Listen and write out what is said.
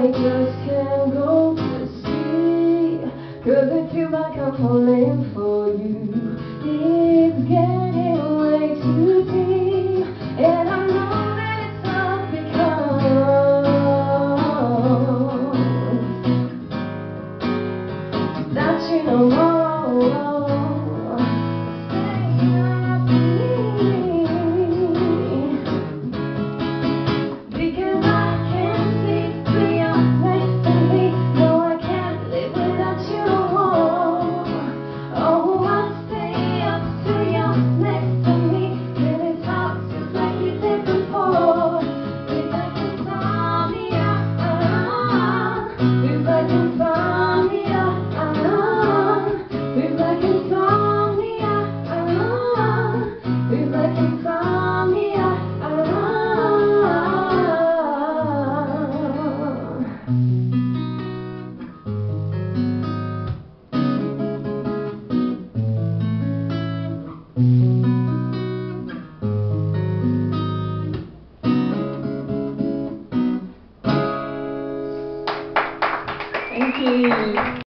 I just can't go to sleep Cause I feel like I'm falling for you.